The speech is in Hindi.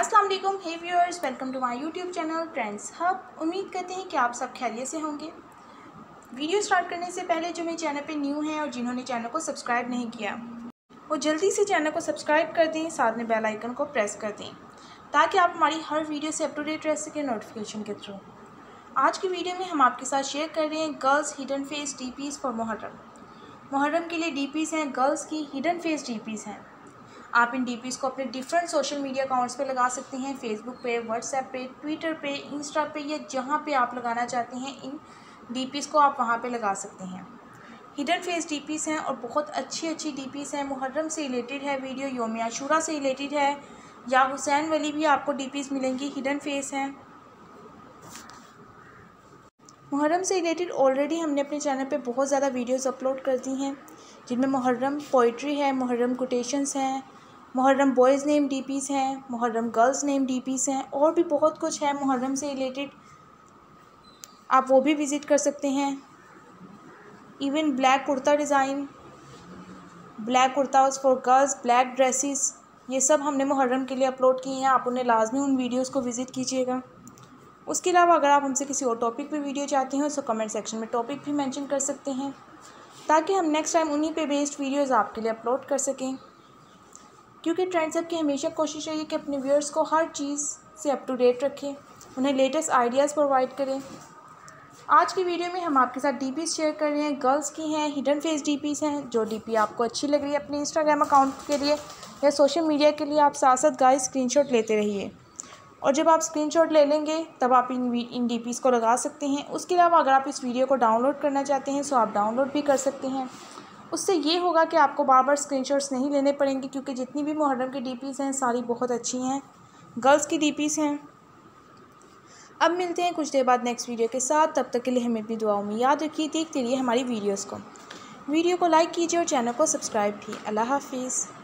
अस्सलाम वालेकुम, hey viewers welcome to my YouTube channel trends hub उम्मीद करते हैं कि आप सब खैरियत से होंगे। वीडियो स्टार्ट करने से पहले जो मेरे चैनल पे न्यू हैं और जिन्होंने चैनल को सब्सक्राइब नहीं किया, वो जल्दी से चैनल को सब्सक्राइब कर दें, साथ में बेल आइकन को प्रेस कर दें, ताकि आप हमारी हर वीडियो से अप टू डेट रह सकें नोटिफिकेशन के थ्रू आज की वीडियो में हम आपके साथ शेयर कर रहे हैं girls hidden face D for Muharram Muharram के लिए डी हैं गर्ल्स की हिडन फेस डी हैं। आप इन डी को अपने डिफरेंट सोशल मीडिया अकाउंट्स पे लगा सकते हैं फेसबुक पे व्हाट्सएप पे ट्विटर पे इंस्टा पे या जहाँ पे आप लगाना चाहते हैं, इन डी को आप वहाँ पे लगा सकते हैं। हिडन फेस डी हैं और बहुत अच्छी अच्छी डी हैं। मुहर्रम से रिलेटेड है वीडियो योम आशूरा से रिलेटेड है। या हुसैन वली भी आपको डी मिलेंगी हिडन फेस हैं। मुहर्रम से रिलेटेड ऑलरेडी हमने अपने चैनल पे बहुत ज़्यादा वीडियोस अपलोड कर दी हैं, जिनमें मुहर्रम पोइट्री है, मुहर्रम कोटेशंस हैं। मुहर्रम बॉयज़ नेम डीपीस हैं, मुहर्रम गर्ल्स नेम डीपीस हैं, और भी बहुत कुछ है मुहर्रम से रिलेटेड आप वो भी विज़िट कर सकते हैं। Even black kurta design black kurtas for girls black dresses ये सब हमने मुहर्रम के लिए अपलोड किए हैं। आप उन्हें लाजमी उन वीडियोस को विज़िट कीजिएगा। उसके अलावा अगर आप हमसे किसी और टॉपिक पे वीडियो चाहते हैं तो कमेंट सेक्शन में टॉपिक भी मेंशन कर सकते हैं, ताकि हम नेक्स्ट टाइम उन्हीं पे बेस्ड वीडियोस आपके लिए अपलोड कर सकें। क्योंकि ट्रेंड्स अब की हमेशा कोशिश रही है कि अपने व्यूअर्स को हर चीज़ से अप टू डेट रखें, उन्हें लेटेस्ट आइडियाज़ प्रोवाइड करें। आज की वीडियो में हम आपके साथ डीपी शेयर कर रहे हैं। गर्ल्स की हैं हिडन फेस डी हैं, जो डीपी आपको अच्छी लग रही है अपने इंस्टाग्राम अकाउंट के लिए या सोशल मीडिया के लिए, आप साथ साथ गाइस स्क्रीनशॉट लेते रहिए। और जब आप स्क्रीनशॉट ले लेंगे, तब आप इन इन डी को लगा सकते हैं। उसके अलावा अगर आप इस वीडियो को डाउनलोड करना चाहते हैं तो आप डाउनलोड भी कर सकते हैं। उससे ये होगा कि आपको बार बार स्क्रीनशॉट्स नहीं लेने पड़ेंगे क्योंकि जितनी भी मुहर्रम की डीपीज़ हैं, सारी बहुत अच्छी हैं। गर्ल्स की डीपीज़ हैं। अब मिलते हैं कुछ देर बाद नेक्स्ट वीडियो के साथ। तब तक के लिए हमें भी दुआओं में याद रखिए। देखते रहिए हमारी वीडियोज़ को। वीडियो को लाइक कीजिए और चैनल को सब्सक्राइब भी। अल्लाह हाफिज़।